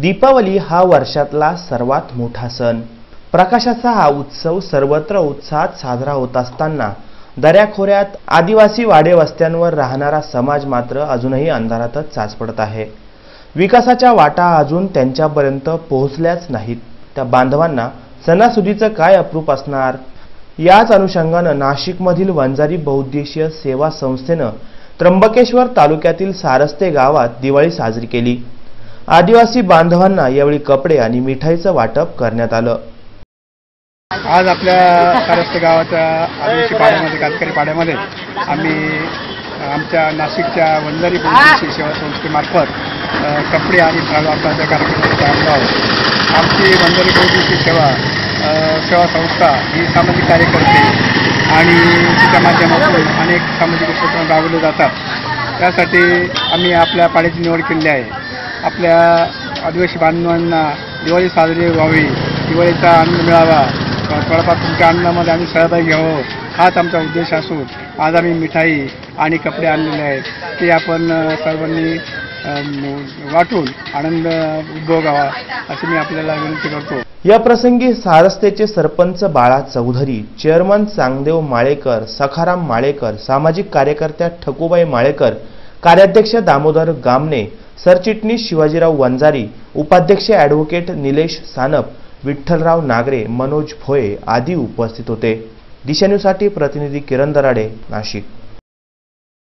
दीपावली हा वर्षातला सर्वात मोठा सण. प्रकाशाचा हा उत्सव सर्वत्र उत्साहात साजरा होत असताना दऱ्याखोऱ्यात आदिवासी वाडेवस्त्यांवर राहणारा समाज मात्र अजूनही अंधारातच चाचपडत आहे. विकासाच्या वाटा अजून त्यांच्यापर्यंत पोहोचल्याच नाहीत. त्या बांधवांना सणासुदीचं काय अप्रूप असणार? याच अनुषंगानं नाशिकमधील वंजारी बहुद्देशीय सेवा संस्थेनं त्र्यंबकेश्वर तालुक्यातील सारस्ते गावात दिवाळी साजरी केली. आदिवासी बांधवांना यावेळी कपडे आणि मिठाईचं वाटप करण्यात आलं. आज आपल्या सारस्ते गावाच्या आदिवासी पाड्यामध्ये कातकरी पाड्यामध्ये आम्ही आमच्या नाशिकच्या वंजारी पोलिसी सेवा संस्थेमार्फत कपडे आणि फळ वापराच्या कार्यक्रमात आहोत. आमची वंजारी पोलिसी सेवा सेवा संस्था ही सामाजिक कार्य करते आणि तिच्या माध्यमातून अनेक सामाजिक उपक्रम राबवले जातात. त्यासाठी आम्ही आपल्या पाड्याची निवड केलेली आहे. आपल्या आदिवासी बांधवांना दिवाळी साजरी व्हावी. दिवाळीचा आनंद मिळावा. थोडाफार तुमच्या अन्नामध्ये आम्ही सहभागी घ्यावं हाच आमचा उद्देश असून आज आम्ही मिठाई आणि कपडे आणलेले आहेत. ते आपण सर्वांनी वाटून आनंद उद्भोगावा असं मी आपल्याला विनंती करतो. या प्रसंगी सारस्तेचे सरपंच बाळा चौधरी चेअरमन चांगदेव माळेकर सखाराम माळेकर सामाजिक कार्यकर्त्या ठकूबाई माळेकर कार्याध्यक्ष दामोदर गामने सरचिटणीस शिवाजीराव वंजारी उपाध्यक्ष ॲडव्होकेट निलेश सानप विठ्ठलराव नागरे मनोज भोये आदी उपस्थित होते. दिशान्यूसाठी प्रतिनिधी किरण दराडे नाशिक.